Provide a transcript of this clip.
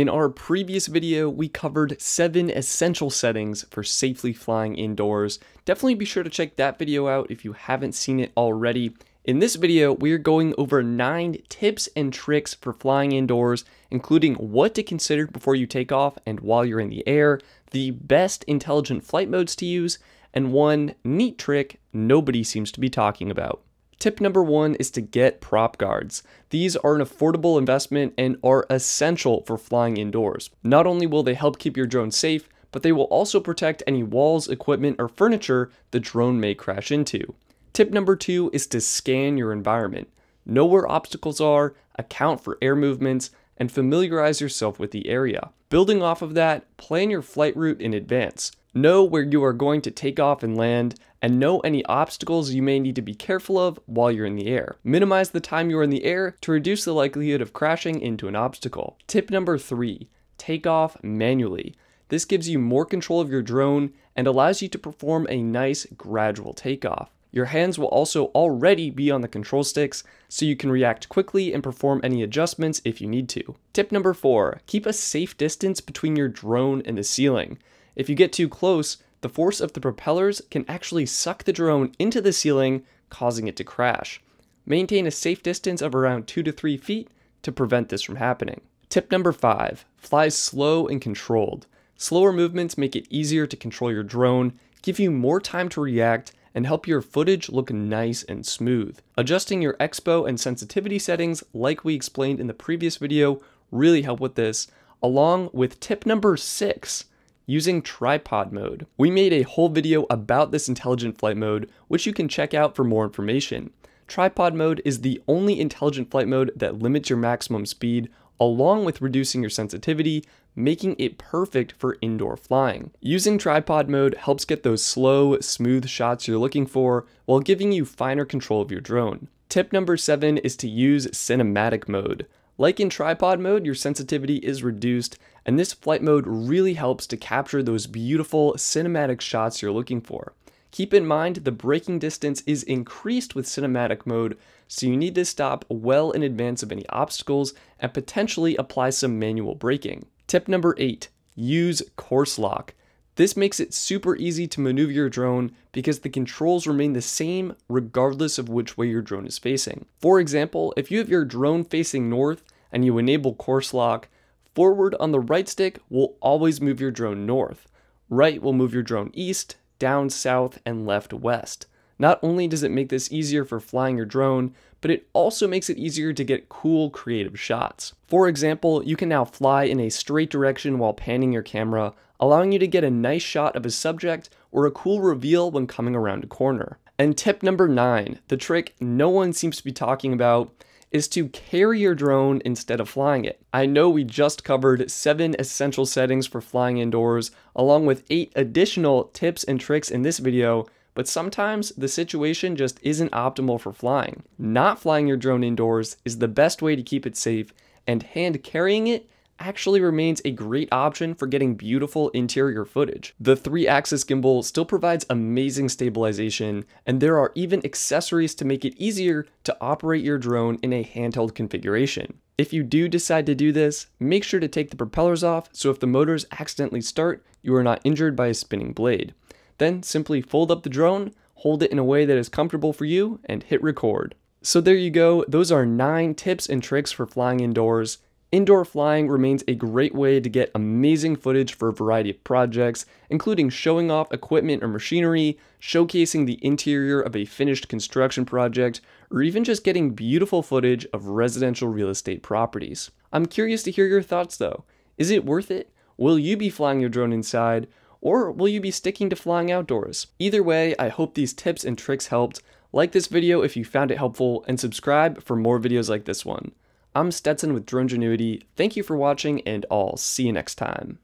In our previous video, we covered 7 essential settings for safely flying indoors. Definitely be sure to check that video out if you haven't seen it already. In this video, we are going over 9 tips and tricks for flying indoors, including what to consider before you take off and while you're in the air, the best intelligent flight modes to use, and one neat trick nobody seems to be talking about. Tip number one is to get prop guards. These are an affordable investment and are essential for flying indoors. Not only will they help keep your drone safe, but they will also protect any walls, equipment, or furniture the drone may crash into. Tip number two is to scan your environment. Know where obstacles are, account for air movements, and familiarize yourself with the area. Building off of that, plan your flight route in advance. Know where you are going to take off and land, and know any obstacles you may need to be careful of while you're in the air. Minimize the time you're in the air to reduce the likelihood of crashing into an obstacle. Tip number three, take off manually. This gives you more control of your drone and allows you to perform a nice gradual takeoff. Your hands will also already be on the control sticks, so you can react quickly and perform any adjustments if you need to. Tip number four, keep a safe distance between your drone and the ceiling. If you get too close, the force of the propellers can actually suck the drone into the ceiling, causing it to crash. Maintain a safe distance of around 2 to 3 feet to prevent this from happening. Tip number 5 Fly slow and controlled. Slower movements make it easier to control your drone, give you more time to react, and help your footage look nice and smooth. Adjusting your expo and sensitivity settings, like we explained in the previous video, really help with this, along with tip number 6 using tripod mode. We made a whole video about this intelligent flight mode, which you can check out for more information. Tripod mode is the only intelligent flight mode that limits your maximum speed, along with reducing your sensitivity, making it perfect for indoor flying. Using tripod mode helps get those slow, smooth shots you're looking for, while giving you finer control of your drone. Tip number 7 is to use cinematic mode. Like in tripod mode, your sensitivity is reduced, and this flight mode really helps to capture those beautiful cinematic shots you're looking for. Keep in mind the braking distance is increased with cinematic mode, so you need to stop well in advance of any obstacles and potentially apply some manual braking. Tip number 8 Use course lock. This makes it super easy to maneuver your drone because the controls remain the same regardless of which way your drone is facing. For example, if you have your drone facing north and you enable course lock, forward on the right stick will always move your drone north. Right will move your drone east, down south, and left west. Not only does it make this easier for flying your drone, but it also makes it easier to get cool creative shots. For example, you can now fly in a straight direction while panning your camera, allowing you to get a nice shot of a subject or a cool reveal when coming around a corner. And tip number 9, the trick no one seems to be talking about, is to carry your drone instead of flying it. I know we just covered 7 essential settings for flying indoors, along with 8 additional tips and tricks in this video, but sometimes the situation just isn't optimal for flying. Not flying your drone indoors is the best way to keep it safe, and hand carrying it actually remains a great option for getting beautiful interior footage. The 3-axis gimbal still provides amazing stabilization, and there are even accessories to make it easier to operate your drone in a handheld configuration. If you do decide to do this, make sure to take the propellers off so if the motors accidentally start, you are not injured by a spinning blade. Then simply fold up the drone, hold it in a way that is comfortable for you, and hit record. So there you go, those are 9 tips and tricks for flying indoors. Indoor flying remains a great way to get amazing footage for a variety of projects, including showing off equipment or machinery, showcasing the interior of a finished construction project, or even just getting beautiful footage of residential real estate properties. I'm curious to hear your thoughts though. Is it worth it? Will you be flying your drone inside? or will you be sticking to flying outdoors? Either way, I hope these tips and tricks helped. Like this video if you found it helpful, and subscribe for more videos like this one. I'm Stetson with Dronegenuity, thank you for watching, and I'll see you next time.